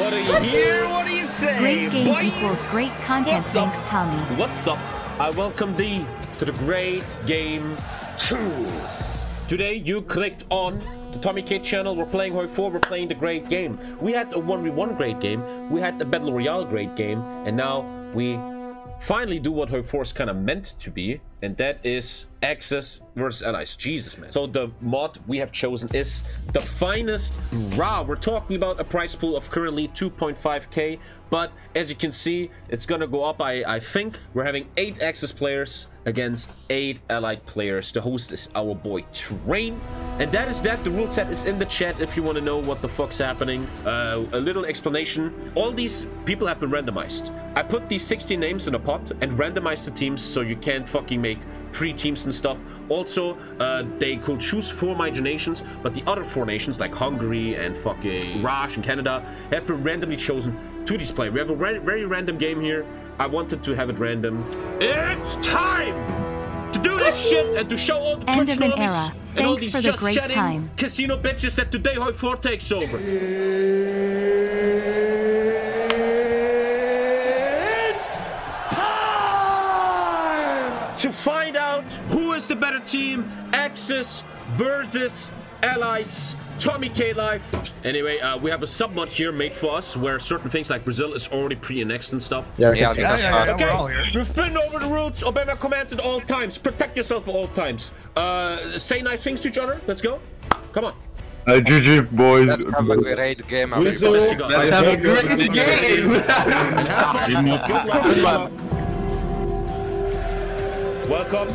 What do you hear? What do you say? Great game boys? equals great content. What's up? Thanks, Tommy. What's up? I welcome thee to the Great Game 2. Today you clicked on the Tommy K channel. We're playing Hoi 4. We're playing the Great Game. We had a 1v1 Great Game. We had the Battle Royale Great Game. And now we finally do what her force kind of meant to be. And that is Axis versus Allies. Jesus, man. So the mod we have chosen is the finest raw. We're talking about a price pool of currently 2.5k. But as you can see, it's gonna go up, I, I think. We're having 8 Axis players against 8 Allied players. The host is our boy Train. And that is that. The rule set is in the chat if you want to know what the fuck's happening. Uh, a little explanation. All these people have been randomized. I put these 16 names in a pot and randomized the teams so you can't fucking make pre-teams and stuff. Also, uh, they could choose four major nations, but the other four nations, like Hungary and fucking Raj and Canada, have been randomly chosen to display. We have a very random game here. I wanted to have it random. It's time to do this shit and to show all the End Twitch of an era. and all these for the just great chatting time. casino bitches that today Hoi 4 takes over. It's time to find out who is the better team, Axis versus Allies. Tommy K Live. Anyway, uh, we have a sub mod here made for us where certain things like Brazil is already pre-annexed and stuff. Yeah, Yeah, yeah, yeah, yeah, Okay, we're all here. we've been over the rules. Obey my commands at all times. Protect yourself at all times. Uh, say nice things to each other. Let's go. Come on. Uh, GG, boys. Let's have a great game. Let's Let's have a great game. Good luck. Good luck. Welcome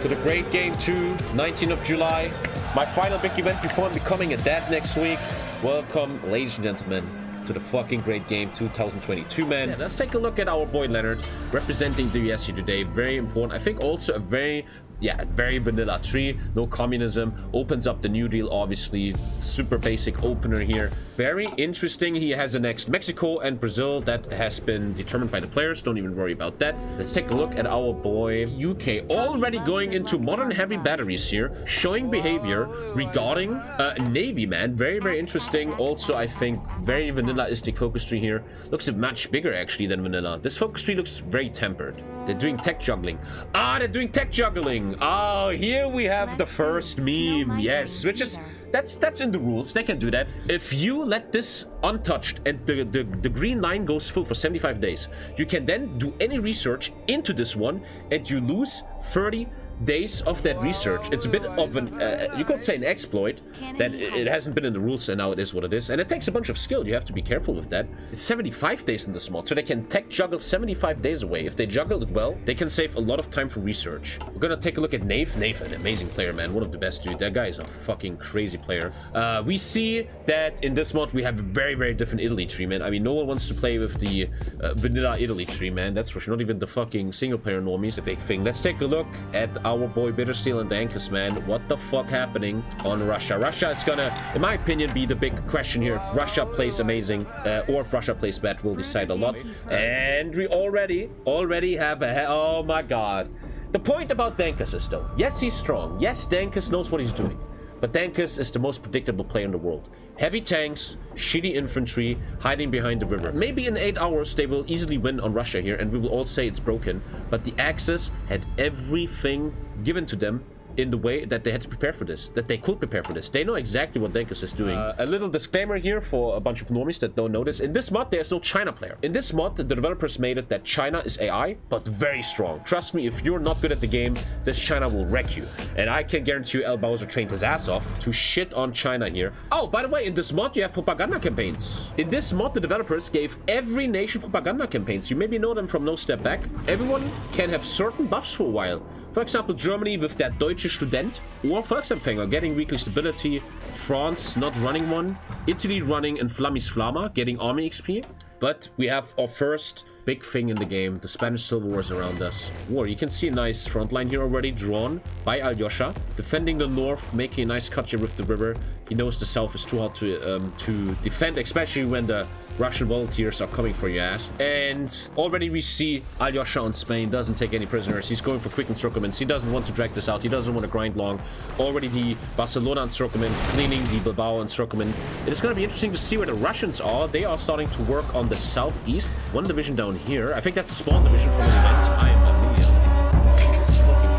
to the Great Game 2, 19th of July. My final big event before becoming a dad next week. Welcome, ladies and gentlemen, to the fucking Great Game 2022, man. Yeah, let's take a look at our boy Leonard representing the here today. Very important. I think also a very yeah, very vanilla tree, no communism, opens up the New Deal, obviously. Super basic opener here. Very interesting. He has a next Mexico and Brazil that has been determined by the players. Don't even worry about that. Let's take a look at our boy UK. Already going into modern heavy batteries here, showing behavior regarding uh, Navy, man. Very, very interesting. Also, I think very vanilla-istic focus tree here. Looks much bigger, actually, than vanilla. This focus tree looks very tempered. They're doing tech juggling. Ah, they're doing tech juggling. Mm, oh, uh, here we have the first meme. Yes, which is that's that's in the rules. They can do that. If you let this untouched and the, the, the green line goes full for 75 days, you can then do any research into this one and you lose 30 days of that research. It's a bit of an, uh, you could say an exploit that it hasn't been in the rules and now it is what it is. And it takes a bunch of skill. You have to be careful with that. It's 75 days in this mod, so they can tech juggle 75 days away. If they juggle it well, they can save a lot of time for research. We're gonna take a look at Nave. Nave, an amazing player, man. One of the best, dude. That guy is a fucking crazy player. Uh, we see that in this mod, we have a very, very different Italy tree, man. I mean, no one wants to play with the uh, vanilla Italy tree, man. That's for sure. Not even the fucking single player normies, a big thing. Let's take a look at our boy Bittersteel and Dankus, man. What the fuck happening on Russia? Russia is gonna, in my opinion, be the big question here. If Russia plays amazing uh, or if Russia plays bad will decide a lot. And we already, already have a, oh my god. The point about Dankus is though, yes, he's strong. Yes, Dankus knows what he's doing. But Dankus is the most predictable player in the world. Heavy tanks, shitty infantry, hiding behind the river. Maybe in 8 hours they will easily win on Russia here and we will all say it's broken. But the Axis had everything given to them in the way that they had to prepare for this, that they could prepare for this. They know exactly what Dankus is doing. Uh, a little disclaimer here for a bunch of normies that don't know this. In this mod, there's no China player. In this mod, the developers made it that China is AI, but very strong. Trust me, if you're not good at the game, this China will wreck you. And I can guarantee you El Bowser trained his ass off to shit on China here. Oh, by the way, in this mod, you have propaganda campaigns. In this mod, the developers gave every nation propaganda campaigns. You maybe know them from No Step Back. Everyone can have certain buffs for a while. For example, Germany with their Deutsche Student or Volksempfänger getting weekly stability, France not running one, Italy running and Flammis Flama getting army XP. But we have our first big thing in the game, the Spanish Civil War is around us. War, you can see a nice front line here already drawn by Alyosha, defending the north, making a nice cut here with the river. He knows the south is too hard to um, to defend, especially when the Russian volunteers are coming for your ass. And already we see Alyosha on Spain doesn't take any prisoners. He's going for quick encirclements. He doesn't want to drag this out. He doesn't want to grind long. Already the Barcelona encirclement, cleaning the Bilbao encirclement. It is going to be interesting to see where the Russians are. They are starting to work on the southeast. One division down here. I think that's spawn division from an event. I am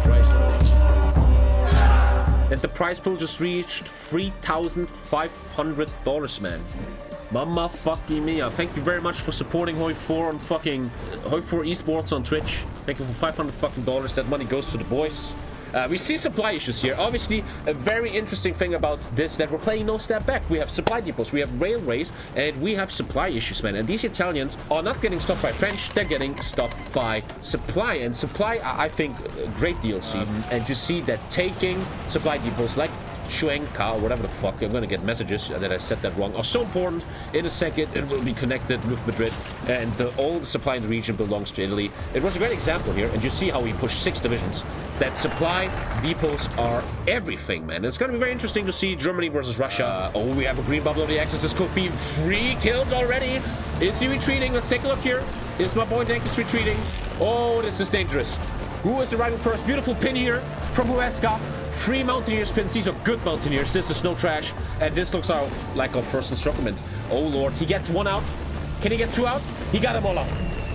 Christ, uh, and the prize pool just reached $3,500, man. Mama fucking mia. Thank you very much for supporting Hoi4 on fucking Hoi4 Esports on Twitch. Thank you for 500 fucking dollars. That money goes to the boys. Uh, we see supply issues here. Obviously, a very interesting thing about this that we're playing no step back. We have supply depots, we have railways, and we have supply issues, man. And these Italians are not getting stopped by French, they're getting stopped by supply. And supply, I think, great DLC. Um, and you see that taking supply depots like Or whatever the fuck, I'm gonna get messages that I said that wrong, are so important. In a second, it will be connected with Madrid, and the, all the supply in the region belongs to Italy. It was a great example here, and you see how we pushed six divisions. That supply depots are everything, man. It's gonna be very interesting to see Germany versus Russia. Uh, oh, we have a green bubble of the Axis. This could be three kills already. Is he retreating? Let's take a look here. Is my boy Dankus retreating? Oh, this is dangerous. Who is arriving first? Beautiful pin here from Huesca. Three Mountaineers pins. These are good Mountaineers. This is no trash. And this looks like our first instrument. Oh, Lord. He gets one out. Can he get two out? He got them all out.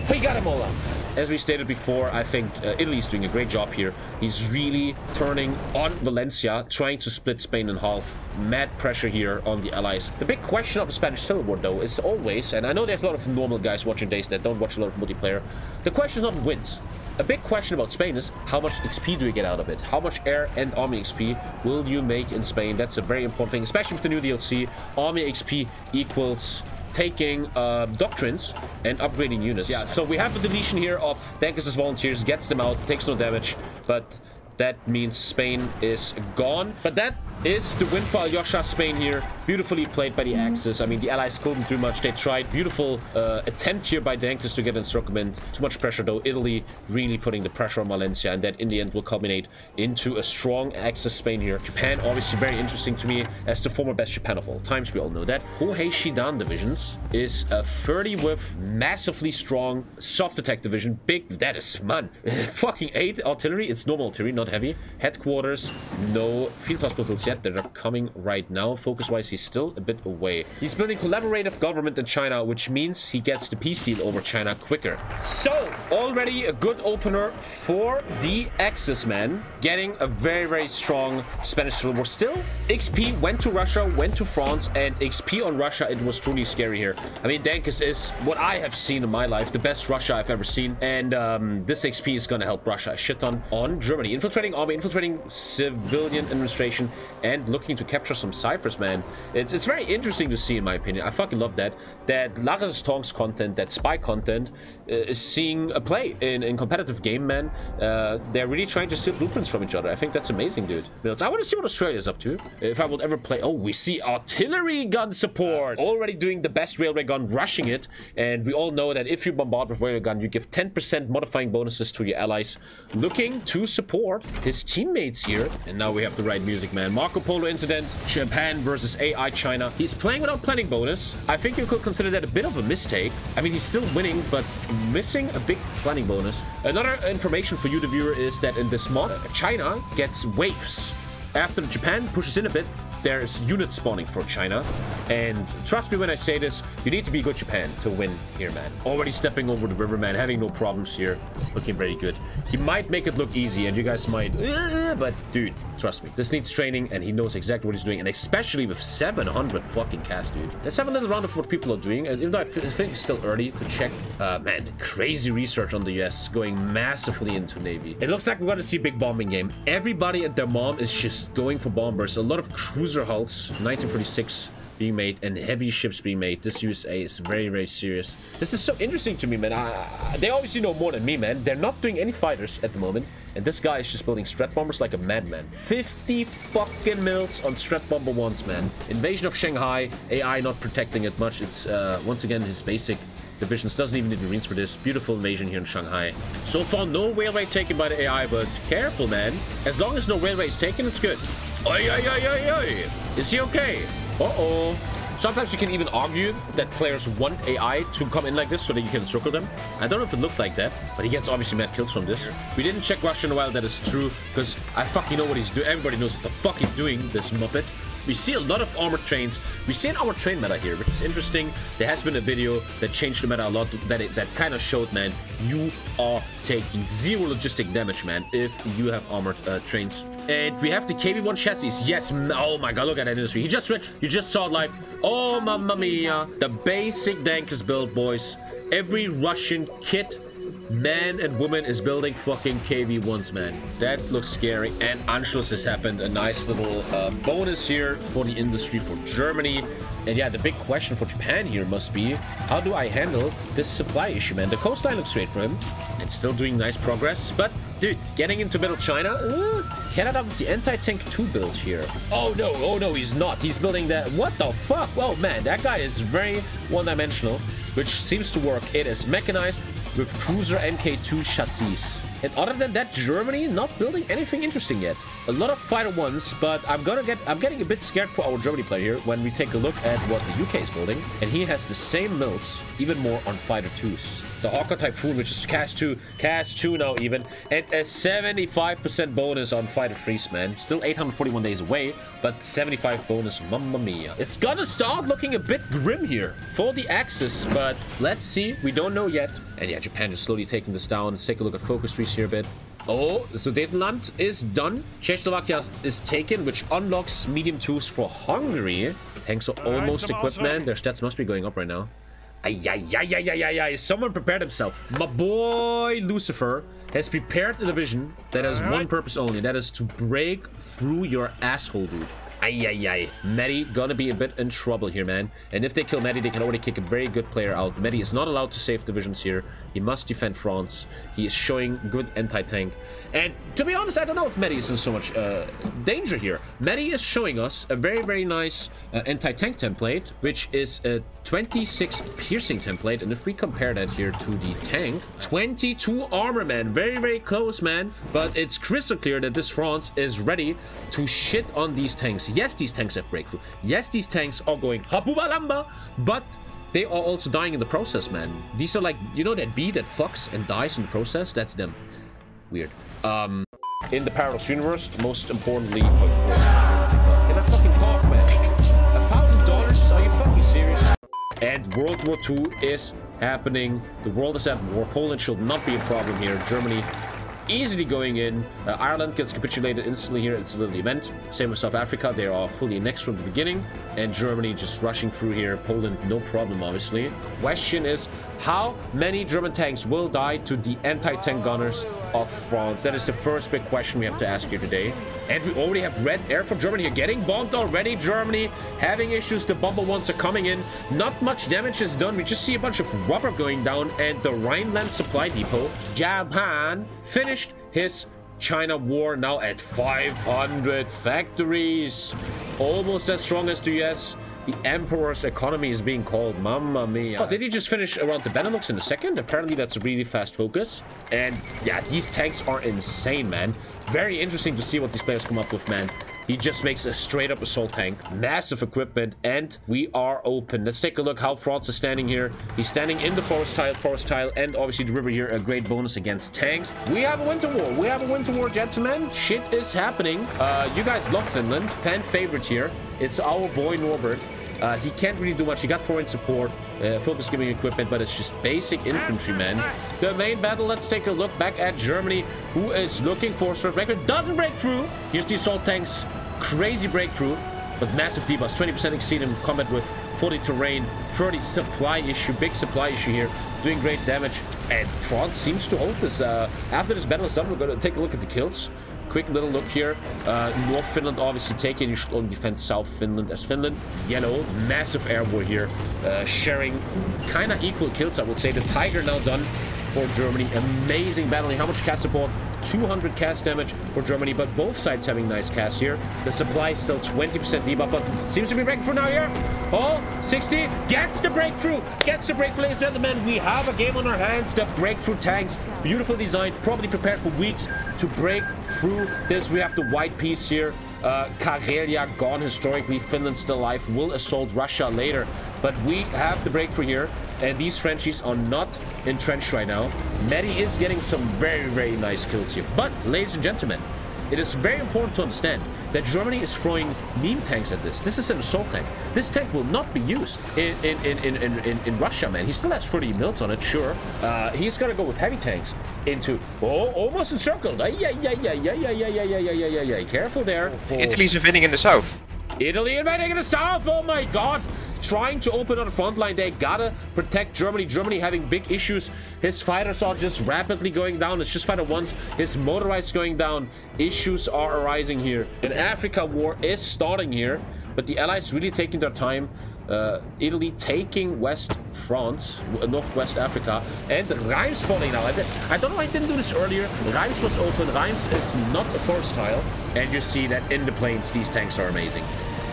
He got them all out. As we stated before, I think uh, Italy's doing a great job here. He's really turning on Valencia, trying to split Spain in half. Mad pressure here on the Allies. The big question of the Spanish Civil War, though, is always, and I know there's a lot of normal guys watching days that don't watch a lot of multiplayer, the question is not wins. A big question about Spain is how much XP do you get out of it? How much air and army XP will you make in Spain? That's a very important thing, especially with the new DLC. Army XP equals taking uh, doctrines and upgrading units. Yeah, so we have the deletion here of Dankus' volunteers, gets them out, takes no damage, but that means Spain is gone. But that is the win for Alyosha Spain here. Beautifully played by the Axis. I mean, the Allies couldn't do much. They tried. Beautiful uh, attempt here by Dankus to get encirclement. Too much pressure, though. Italy really putting the pressure on Valencia, and that in the end will culminate into a strong Axis Spain here. Japan, obviously very interesting to me as the former best Japan of all times. We all know that. Hohei Shidan divisions is a 30 with massively strong soft attack division. Big, that is, man, fucking 8 artillery. It's normal artillery, not heavy. Headquarters, no field hospitals yet that are coming right now. Focus-wise, he's still a bit away. He's building collaborative government in China, which means he gets the peace deal over China quicker. So, already a good opener for the Axis man. Getting a very, very strong Spanish Civil War. Still, XP went to Russia, went to France, and XP on Russia, it was truly scary here. I mean, Dankus is what I have seen in my life, the best Russia I've ever seen. And um, this XP is going to help Russia shit ton on Germany. Infiltrating army, infiltrating civilian administration, and looking to capture some ciphers, man. It's it's very interesting to see, in my opinion. I fucking love that. That La Resistance content, that spy content, uh, is seeing a play in, in competitive game, man. Uh, they're really trying to steal blueprints from each other. I think that's amazing, dude. I want to see what Australia's up to. If I would ever play... Oh, we see artillery gun support. Already doing the best railway gun, rushing it. And we all know that if you bombard with railway gun, you give 10% modifying bonuses to your allies. Looking to support his teammates here. And now we have the right music, man. Marco Polo incident. Japan versus AI China. He's playing without planning bonus. I think you could consider that a bit of a mistake. I mean, he's still winning, but missing a big planning bonus. Another information for you, the viewer, is that in this mod, China gets waves. After Japan pushes in a bit, there's unit spawning for China. And trust me when I say this, you need to be good Japan to win here, man. Already stepping over the river, man. Having no problems here. Looking very good. He might make it look easy, and you guys might... but, dude, trust me. This needs training, and he knows exactly what he's doing. And especially with 700 fucking CAS, dude. Let's have a little round of what people are doing. Even though I think it's still early to check... Uh, man, crazy research on the US going massively into Navy. It looks like we're going to see a big bombing game. Everybody and their mom is just going for bombers. A lot of cruiser cruiser hulls, 1946 being made and heavy ships being made. This USA is very, very serious. This is so interesting to me, man. I, they obviously know more than me, man. They're not doing any fighters at the moment. And this guy is just building strat bombers like a madman. 50 fucking mils on strat bomber ones, man. Invasion of Shanghai. AI not protecting it much. It's, uh, once again, his basic divisions. Doesn't even need Marines for this. Beautiful invasion here in Shanghai. So far, no railway taken by the AI, but careful, man. As long as no railway is taken, it's good. Oi, oi, oi, oi, oi. Is he okay? Uh-oh. Sometimes you can even argue that players want AI to come in like this so that you can circle them. I don't know if it looked like that, but he gets obviously mad kills from this. We didn't check Russian a while that is true, because I fucking know what he's doing. Everybody knows what the fuck he's doing, this Muppet. We see a lot of armored trains. We see an armored train meta here, which is interesting. There has been a video that changed the meta a lot that it, that kind of showed, man, you are taking zero logistic damage, man, if you have armored uh, trains. And we have the KV-1 chassis. Yes, oh my god, look at that industry. He just switched. you just saw it live. Oh, mamma mia. The basic dank is built, boys. Every Russian kit man and woman is building fucking KV-1s, man. That looks scary. And Anschluss has happened. A nice little uh, bonus here for the industry for Germany. And yeah, the big question for Japan here must be, how do I handle this supply issue, man? The coastline looks great for him. And still doing nice progress. But, dude, getting into middle China, uh, Canada with the anti-tank 2 build here. Oh, no, oh, no, he's not. He's building that. What the fuck? Well, man, that guy is very one-dimensional, which seems to work. It is mechanized with Cruiser MK2 chassis. And other than that, Germany not building anything interesting yet. A lot of fighter ones, but I'm gonna get I'm getting a bit scared for our Germany player here when we take a look at what the UK is building. And he has the same mils, even more on fighter twos. The Hawker Typhoon, which is CAS 2, CAS 2 now even, and a 75% bonus on fighter freeze, man. Still 841 days away, but 75 bonus, mamma mia. It's gonna start looking a bit grim here for the Axis, but let's see. We don't know yet. And yeah, Japan just slowly taking this down. Let's take a look at focus trees here a bit. Oh, Sudetenland is done. Czechoslovakia is taken, which unlocks medium twos for Hungary. Tanks are almost equipped, man. Their stats must be going up right now. Ay, ay, ay, ay, ay, ay, ay. Someone prepared himself. My boy Lucifer has prepared a division that has one purpose only. That is to break through your asshole, dude. Ay, ay, ay. Medi gonna be a bit in trouble here, man. And if they kill Medi, they can already kick a very good player out. Medi is not allowed to save divisions here. He must defend France. He is showing good anti-tank. And to be honest, I don't know if Medi is in so much uh, danger here. Medi is showing us a very, very nice uh, anti-tank template, which is a 26 piercing template. And if we compare that here to the tank, 22 armor, man. Very, very close, man. But it's crystal clear that this France is ready to shit on these tanks. Yes, these tanks have breakthrough. Yes, these tanks are going habubalamba, but they are also dying in the process, man. These are like, you know that bee that fucks and dies in the process? That's them. Weird. Um, in the Paradox universe, most importantly, Can I fucking talk, man? A thousand dollars? Are you fucking serious? And World War II is happening. The world is at war. Poland should not be a problem here. Germany easily going in. Uh, Ireland gets capitulated instantly here. It's a little event. Same with South Africa. They are fully next from the beginning. And Germany just rushing through here. Poland, no problem, obviously. Question is, how many German tanks will die to the anti-tank gunners of France? That is the first big question we have to ask you today. And we already have Red Air for Germany here. Getting bombed already, Germany. Having issues. The bomber ones are coming in. Not much damage is done. We just see a bunch of rubber going down. And the Rhineland Supply Depot, Japan, finished his China war now at 500 factories. Almost as strong as the US. The Emperor's economy is being called. Mamma mia. Oh, did he just finish around the Benelux in a second? Apparently that's a really fast focus. And yeah, these tanks are insane, man. Very interesting to see what these players come up with, man. He just makes a straight up assault tank. Massive equipment. And we are open. Let's take a look how France is standing here. He's standing in the forest tile, forest tile, and obviously the river here. A great bonus against tanks. We have a winter war. We have a winter war, gentlemen. Shit is happening. Uh, you guys love Finland. Fan favorite here. It's our boy Norbert. Uh, he can't really do much. He got foreign support, uh, focus giving equipment, but it's just basic infantry, man. The main battle, let's take a look back at Germany, who is looking for a straight record. Doesn't break through. Here's the assault tanks. Crazy breakthrough, but massive debuffs. 20% exceed in combat with 40 terrain, 30 supply issue, big supply issue here, doing great damage. And France seems to hold this. Uh, after this battle is done, we're going to take a look at the kills quick little look here. Uh, North Finland obviously taken. You should only defend South Finland as Finland. Yellow, massive air war here. Uh, sharing kind of equal kills, I would say. The Tiger now done for Germany. Amazing battling. How much CAS support? 200 CAS damage for Germany, but both sides having nice CAS here. The supply is still 20% debuff, but seems to be breakthrough now here. Oh, 60 gets the breakthrough. Gets the breakthrough, ladies and gentlemen. We have a game on our hands. The breakthrough tanks. Beautiful design. Probably prepared for weeks to break through this. We have the white peace here. Uh, Karelia gone historically. Finland still alive. Will assault Russia later. But we have the breakthrough here. And these Frenchies are not entrenched right now. Medi is getting some very, very nice kills here. But, ladies and gentlemen, it is very important to understand that Germany is throwing meme tanks at this. This is an assault tank. This tank will not be used in in, in, in, in, in Russia, man. He still has 30 mils on it, sure. Uh, he's gonna go with heavy tanks into... Oh, almost encircled. Yeah, yeah, yeah, yeah, yeah, yeah, yeah, yeah, yeah, yeah, yeah. Careful there. Italy's invading in the south. Italy invading in the south! Oh my god! Trying to open on the front line. They gotta protect Germany. Germany having big issues. His fighters are just rapidly going down. It's just fighter ones. His motorized going down. Issues are arising here. An Africa war is starting here, but the Allies really taking their time. Uh, Italy taking West France, Northwest Africa, and Reims falling now. I, did, I don't know why I didn't do this earlier. Reims was open. Reims is not a forest tile, and you see that in the plains, these tanks are amazing.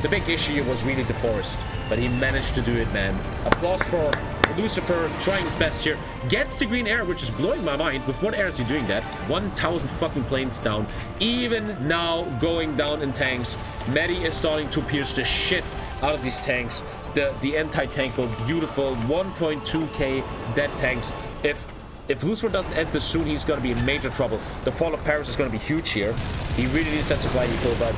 The big issue was really the forest but he managed to do it, man. Applause for Lucifer trying his best here. Gets the green air, which is blowing my mind. With what air is he doing that? 1,000 fucking planes down. Even now going down in tanks. Medi is starting to pierce the shit out of these tanks. The, the anti-tank build, beautiful. 1.2k dead tanks. If if Lucifer doesn't end this soon, he's going to be in major trouble. The fall of Paris is going to be huge here. He really needs that supply eco, but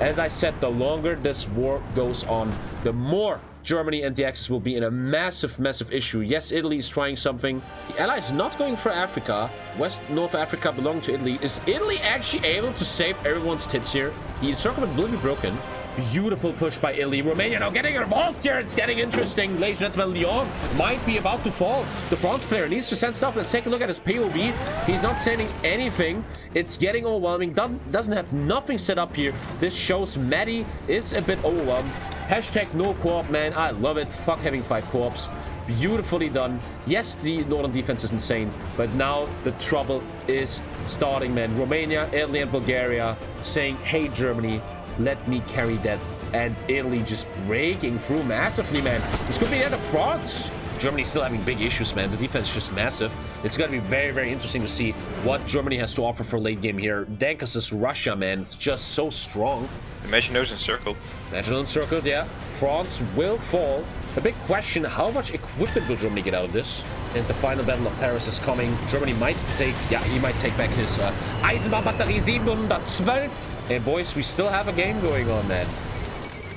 as I said, the longer this war goes on, the more Germany and the Axis will be in a massive, massive issue. Yes, Italy is trying something. The Allies not going for Africa. West North Africa belonging to Italy. Is Italy actually able to save everyone's tits here? The encirclement will be broken. Beautiful push by Italy. Romania now getting involved here. It's getting interesting. Ladies and gentlemen, Lyon might be about to fall. The France player needs to send stuff. Let's take a look at his POV. He's not sending anything. It's getting overwhelming. Doesn't have nothing set up here. This shows Medi is a bit overwhelmed. Hashtag no co-op, man. I love it. Fuck having five co-ops. Beautifully done. Yes, the northern defense is insane, but now the trouble is starting, man. Romania, Italy, and Bulgaria saying, hey, Germany, let me carry that. And Italy just breaking through massively, man. This could be the end of France. Germany still having big issues, man. The defense is just massive. It's going to be very, very interesting to see what Germany has to offer for late game here. Dankus' Russia, man, it's just so strong. Imagine those encircled. Imagine encircled, yeah. France will fall. A big question, how much equipment will Germany get out of this? And the final battle of Paris is coming. Germany might take, yeah, he might take back his uh, Eisenbahnbatterie 712. And boys, we still have a game going on, then.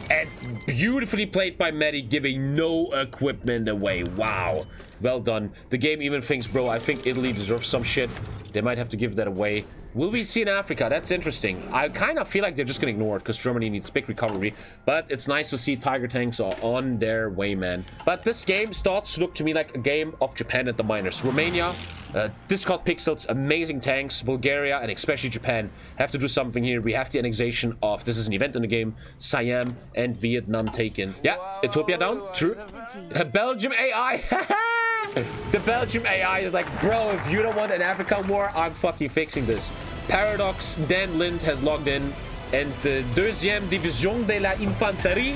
And beautifully played by Medi, giving no equipment away. Wow. Well done. The game even thinks, bro, I think Italy deserves some shit. They might have to give that away. Will we see in Africa? That's interesting. I kind of feel like they're just going to ignore it because Germany needs big recovery. But it's nice to see Tiger tanks are on their way, man. But this game starts to look to me like a game of Japan and the minors. Romania, uh, DiscardPixel's, amazing tanks. Bulgaria and especially Japan have to do something here. We have the annexation of, this is an event in the game, Siam and Vietnam taken. Yeah, Ethiopia down, true. Belgium AI, The Belgium AI is like, bro, if you don't want an Africa war, I'm fucking fixing this. Paradox Dan Lind has logged in, and the Deuxième Division de la Infanterie.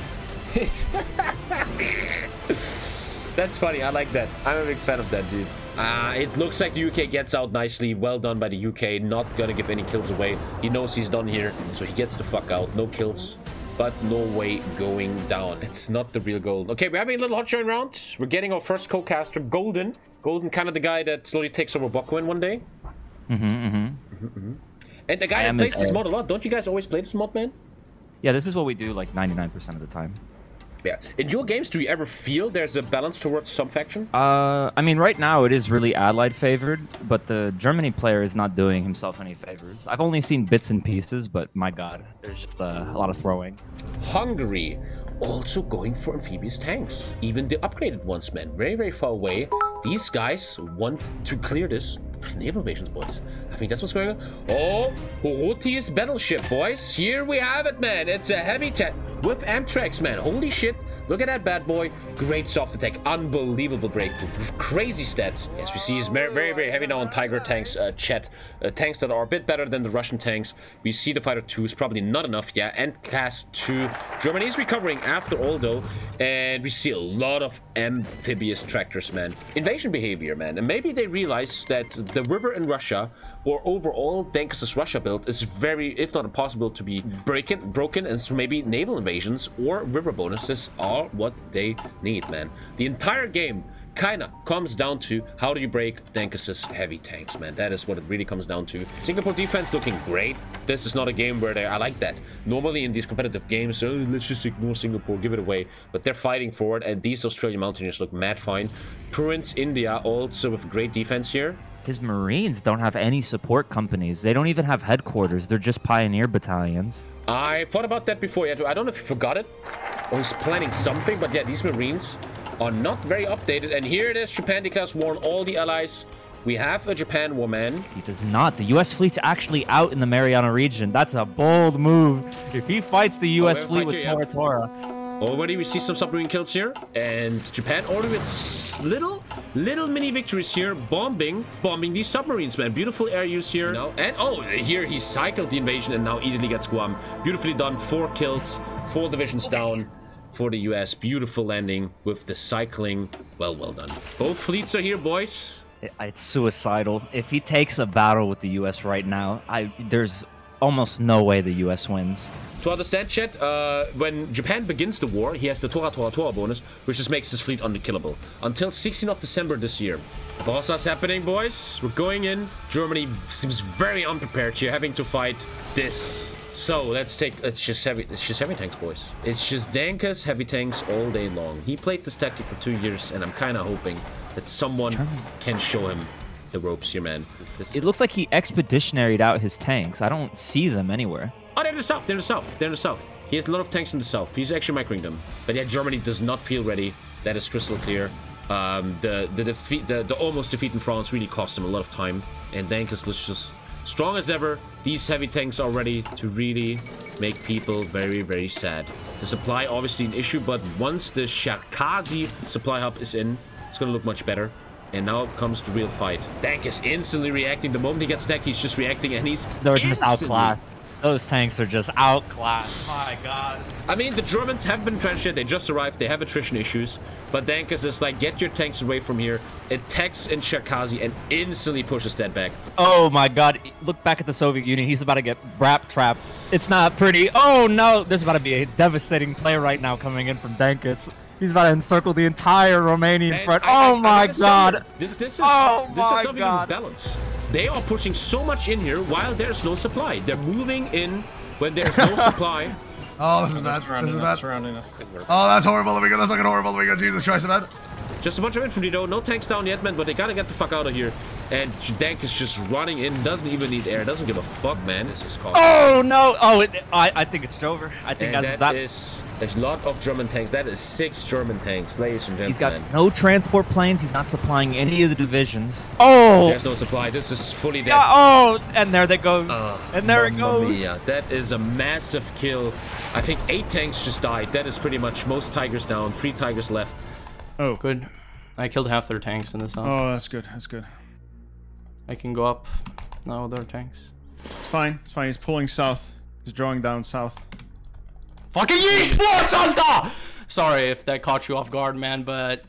That's funny, I like that. I'm a big fan of that, dude. Uh, it looks like the UK gets out nicely. Well done by the UK. Not gonna give any kills away. He knows he's done here, so he gets the fuck out. No kills but no way going down. It's not the real gold. Okay, we're having a little hot showing round. We're getting our first co-caster, Golden. Golden, kind of the guy that slowly takes over Bokwin one day. Mm-hmm, mm-hmm. Mm -hmm. And the guy that plays this mod a lot. Don't you guys always play this mod, man? Yeah, this is what we do like 99% of the time. Yeah. In your games, do you ever feel there's a balance towards some faction? Uh, I mean, right now it is really Allied favored, but the Germany player is not doing himself any favors. I've only seen bits and pieces, but my god, there's just uh, a lot of throwing. Hungary also going for amphibious tanks. Even the upgraded ones, man. Very, very far away. These guys want to clear this naval bases, boys. I think that's what's going on. Oh, Horatius battleship, boys. Here we have it, man. It's a heavy tank with Amtrax, man. Holy shit. Look at that bad boy. Great soft attack. Unbelievable breakthrough. Crazy stats. Yes, we see he's very, very, heavy now on Tiger tanks, uh, Chet. Uh, tanks that are a bit better than the Russian tanks. We see the Fighter 2 is probably not enough. Yeah, and Class 2. Germany is recovering after all, though. And we see a lot of amphibious tractors, man. Invasion behavior, man. And maybe they realize that the river in Russia or overall Dankus' Russia build is very, if not impossible, to be breaking, broken, and so maybe naval invasions or river bonuses are what they need, man. The entire game kinda comes down to how do you break Dankus' heavy tanks, man. That is what it really comes down to. Singapore defense looking great. This is not a game where they, I like that. Normally in these competitive games, oh, let's just ignore Singapore, give it away. But they're fighting for it, and these Australian Mountaineers look mad fine. Prince India also with great defense here. His Marines don't have any support companies. They don't even have headquarters. They're just pioneer battalions. I thought about that before. Yeah, I don't know if he forgot it or he's planning something, but yeah, these Marines are not very updated. And here it is, Japan declares war on all the allies. We have a Japan woman. He does not. The U.S. fleet's actually out in the Mariana region. That's a bold move. If he fights the U.S. they'll oh, fleet with yeah. Tora Tora, Already we see some submarine kills here. And Japan already with little, little mini victories here. Bombing, bombing these submarines, man. Beautiful air use here. Now, and oh, here he cycled the invasion and now easily gets Guam. Beautifully done. Four kills, four divisions down for the US. Beautiful landing with the cycling. Well, well done. Both fleets are here, boys. it's suicidal. If he takes a battle with the U.S. right now, I there's almost no way the U.S. wins. To understand, Chet, uh, when Japan begins the war, he has the Tora Tora Tora bonus, which just makes his fleet unkillable. Until 16th of December this year. Boss us happening, boys. We're going in. Germany seems very unprepared here, having to fight this. So let's take. It's just heavy. It's just heavy tanks, boys. It's just Dankus heavy tanks all day long. He played this tactic for two years, and I'm kind of hoping that someone can show him the ropes here, man. This- It looks like he expeditionaried out his tanks. I don't see them anywhere. Oh, they're in the south. They're in the south. They're in the south. He has a lot of tanks in the south. He's actually microing them. But yeah, Germany does not feel ready. That is crystal clear. Um, the the defeat, the, the almost defeat in France really cost him a lot of time. And Dankus looks just strong as ever. These heavy tanks are ready to really make people very, very sad. The supply obviously an issue, but once the Cherkasy supply hub is in, it's gonna look much better. And now comes the real fight. Dankus instantly reacting. The moment he gets deck, he's just reacting, and he's They're just instantly- outclassed. Those tanks are just outclassed. My God. I mean, the Germans have been trenched yet. They just arrived. They have attrition issues. But Dankus is like, get your tanks away from here. Attacks in Cherkasy and instantly pushes that back. Oh my God! Look back at the Soviet Union. He's about to get brap trapped. It's not pretty. Oh no! There's about to be a devastating play right now coming in from Dankus. He's about to encircle the entire Romanian And front. I- I- oh I my gotta say, God! This, this is, Oh this is not God. even balance. They are pushing so much in here while there's no supply. They're moving in when there's no supply. Oh, this is bad. This is bad. surrounding us. Oh, that's horrible. Oh my god, that's fucking horrible. Oh my god, Jesus Christ, man. Just a bunch of infantry though. No tanks down yet, man. But they gotta get the fuck out of here. And Dank is just running in. Doesn't even need air. Doesn't give a fuck, man. This is called. Oh no! Oh, it, I, I think it's over. I think And that's that that. is a lot of German tanks. That is six German tanks, ladies and gentlemen. He's got no transport planes. He's not supplying any of the divisions. Oh! There's no supply. This is fully dead. Yeah, oh! And there that goes. Ugh, and there it goes. mia. That is a massive kill. I think eight tanks just died. That is pretty much most tigers down. Three tigers left. Oh, good. I killed half their tanks in this round. Oh, that's good. That's good. I can go up now with their tanks. It's fine. It's fine. He's pulling south. He's drawing down south. Fucking esports, Alta! Sorry if that caught you off guard, man, but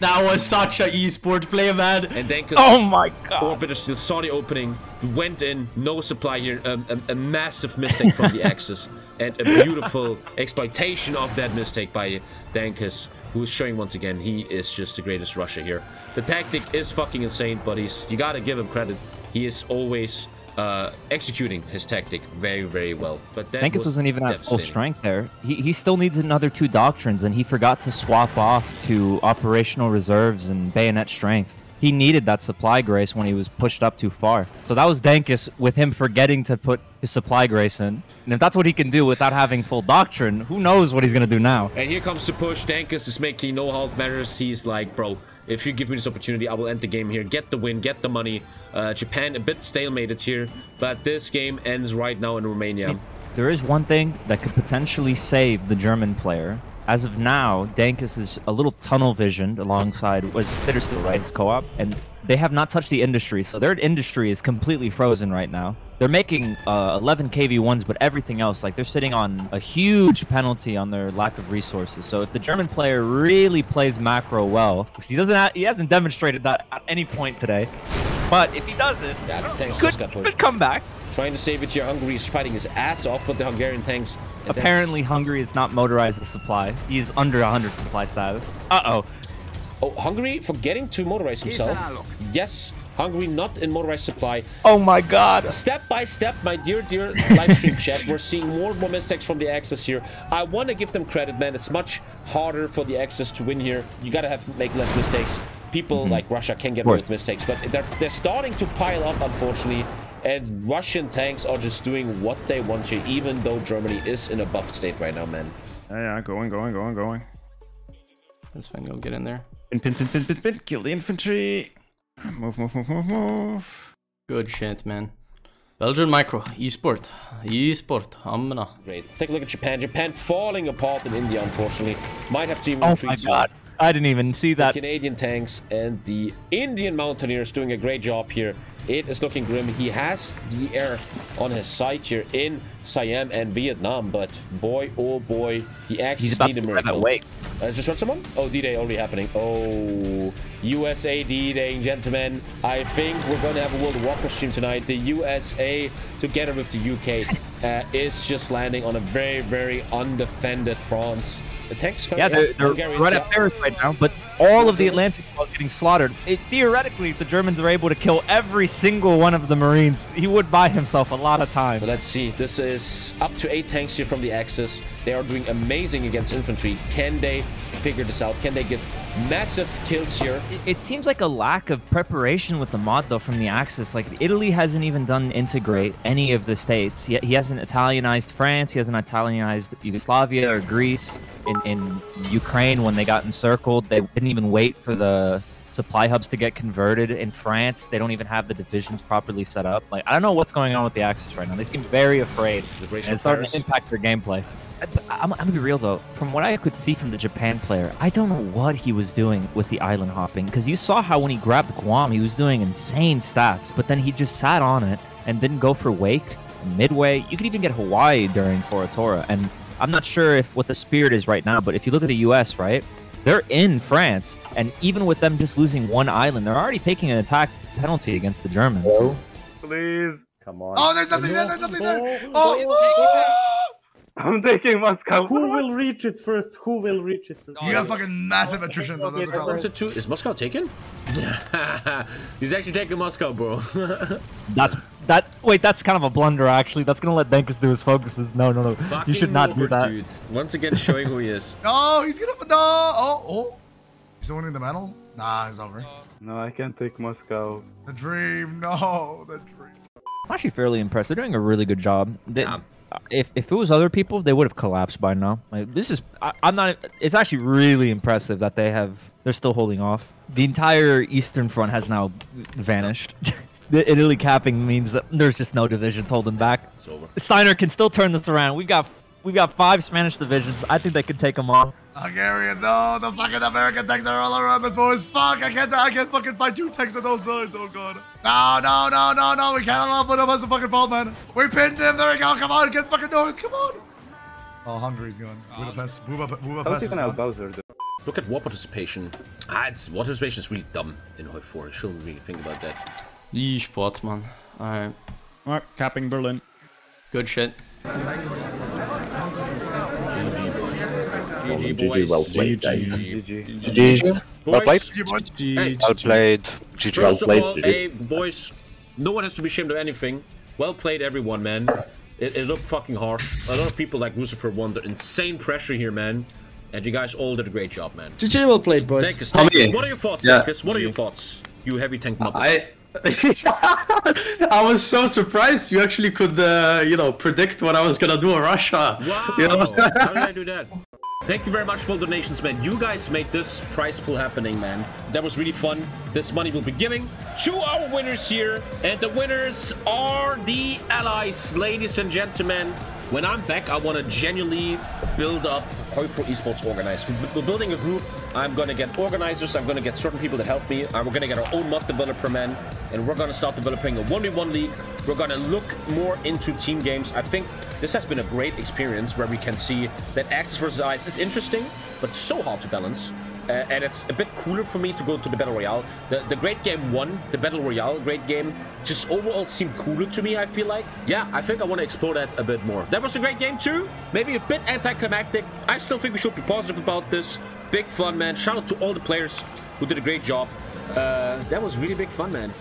that was such a esports play, man. And then Oh my god! Orbiter still saw the opening, went in, no supply here, um, a, a massive mistake from the Axis, and a beautiful exploitation of that mistake by Dankus, who is showing once again he is just the greatest Russia here. The tactic is fucking insane, buddies. You gotta give him credit. He is always uh, executing his tactic very, very well. But that Dankus was wasn't even at full strength there. He, he still needs another two doctrines, and he forgot to swap off to operational reserves and bayonet strength. He needed that supply grace when he was pushed up too far. So that was Dankus with him forgetting to put his supply grace in. And if that's what he can do without having full doctrine, who knows what he's going to do now? And here comes the push. Dankus is making no health measures. He's like, bro, if you give me this opportunity, I will end the game here. Get the win, get the money. Uh, Japan a bit stalemated here, but this game ends right now in Romania. There is one thing that could potentially save the German player. as of now, Dankus is a little tunnel visioned alongside was Bittersteel, right? His co-op, and they have not touched the industry, so their industry is completely frozen right now. They're making uh, 11 kv1s, but everything else, like they're sitting on a huge penalty on their lack of resources. So if the German player really plays macro well, which he doesn't, ha- he hasn't demonstrated that at any point today. But if he doesn't, That tanks could, could come back. Trying to save it here. Hungary is fighting his ass off, but the Hungarian tanks. Apparently, Hungary is not motorized the supply. He is under 100 supply status. Uh-oh. Oh, Oh, Hungary forgetting to motorize himself. Ah, yes, Hungary not in motorized supply. Oh my god. Step by step, my dear, dear live stream chat, we're seeing more and more mistakes from the Axis here. I want to give them credit, man. It's much harder for the Axis to win here. You gotta have make less mistakes. People mm-hmm. like Russia can get away with mistakes, but they're they're starting to pile up, unfortunately. And Russian tanks are just doing what they want here, even though Germany is in a buff state right now, man. Yeah, yeah, going, going, going, going. This thing go get in there. Pin, pin, pin, pin, pin, pin. Kill the infantry. Move, move, move, move, move. Good shit, man. Belgian micro, esport, esport, Amna. Great. Let's take a look at Japan. Japan falling apart in India, unfortunately. Might have to even Oh retreat my soon. I didn't even see The that. Canadian tanks and the Indian mountaineers doing a great job here. It is looking grim. He has the air on his side here in Siam and Vietnam, but boy, oh boy, the Axis about need a miracle. wake. Uh, just run someone? Oh, D-Day already happening. Oh, USA D-Day, gentlemen. I think we're going to have a World Warcraft stream tonight. The USA, together with the UK, uh, is just landing on a very, very undefended France. The tanks Yeah, they're, they're right at Paris right now, but all of the Atlantic was getting slaughtered. It, theoretically, if the Germans are able to kill every single one of the Marines, he would buy himself a lot of time. Let's see. This is up to eight tanks here from the Axis. They are doing amazing against infantry. Can they figure this out? Can they get massive kills here? It, it seems like a lack of preparation with the mod, though, from the Axis. Like, Italy hasn't even done integrate any of the states. He, he hasn't Italianized France, he hasn't Italianized Yugoslavia or Greece. In, in Ukraine, when they got encircled, they didn't even wait for the supply hubs to get converted. In France, they don't even have the divisions properly set up. Like, I don't know what's going on with the Axis right now. They seem very afraid. And it's starting to impact their gameplay. I'm, I'm gonna be real though. From what I could see from the Japan player, I don't know what he was doing with the island hopping. Because you saw how when he grabbed Guam, he was doing insane stats, but then he just sat on it and didn't go for Wake, Midway. You could even get Hawaii during Tora Tora. And I'm not sure if what the spirit is right now, but if you look at the U.S., right, they're in France, and even with them just losing one island, they're already taking an attack penalty against the Germans. Please. Come on. Oh, there's nothing there. There's nothing there. Oh, I'm taking Moscow. Who will reach it first? Who will reach it first? you got fucking massive attrition though. That's the problem. Wanted to- Is Moscow taken? He's actually taking Moscow, bro. That's that. Wait, that's kind of a blunder. Actually, that's gonna let Dankus do his focuses. No, no, no. you should not do that. Dude. Once again, showing who he is. No, oh, he's gonna. No. Oh, oh. He's winning the medal. Nah, it's over. No, I can't take Moscow. The dream. No, the dream. I'm actually fairly impressed. They're doing a really good job. They, Yeah. If if it was other people, they would have collapsed by now. Like this is, I, I'm not. It's actually really impressive that they have. They're still holding off. The entire Eastern Front has now vanished. the Italy capping means that there's just no divisions holding back. It's over. Steiner can still turn this around. We've got we've got five Spanish divisions. I think they can take them on. Hungarians. Oh, the fucking American tanks are all around us, boys. Fuck, I can't. I can't fucking fight two tanks on those sides. Oh god. No, no, no, no, no. We can't allow put up as a fucking fault, man. We pinned him. There we go. Come on, get fucking north. Come on. Oh, Hungary's gone. Budapest. Budapest. How Budapest you is gonna have gone. Bowser? though? Look at war participation. Ah, it's, war participation is really dumb in Hoi 4. You shouldn't really think about that. Esport, man. Alright. Alright, capping Berlin. Good shit. GG, GG, well played, guys. GG. GG. Well played. Boys, You boys. Hey, Well played. GG. Well played. hey, boys, no one has to be ashamed of anything. Well played, everyone, man. It, it looked fucking hard. A lot of people like Lucifer won the insane pressure here, man. And you guys all did a great job, man. GG, well played, boys. Thank you, thank you. What are your thoughts, Yeah. Marcus? What are your thoughts? You heavy tank muppet. I I was so surprised you actually could, uh, you know, predict what I was gonna do in Russia. Wow! You know? How did I do that? Thank you very much for the donations, man. You guys made this prize pool happening, man. That was really fun. This money will be giving to our winners here. And the winners are the allies, ladies and gentlemen. When I'm back, I want to genuinely build up Hoi4 Esports Organized. We- We're building a group. I'm going to get organizers. I'm going to get certain people to help me. Uh, we're going to get our own mod developer, man. And we're going to start developing a 1v1 league. We're going to look more into team games. I think this has been a great experience where we can see that Axis versus Ice is interesting, but so hard to balance. Uh, and it's a bit cooler for me to go to the Battle Royale. The, the Great Game 1, the Battle Royale Great Game, just overall seemed cooler to me, I feel like. Yeah, I think I want to explore that a bit more. That was a great game too. Maybe a bit anticlimactic. I still think we should be positive about this. Big fun, man. Shout out to all the players who did a great job. Uh, that was really big fun, man.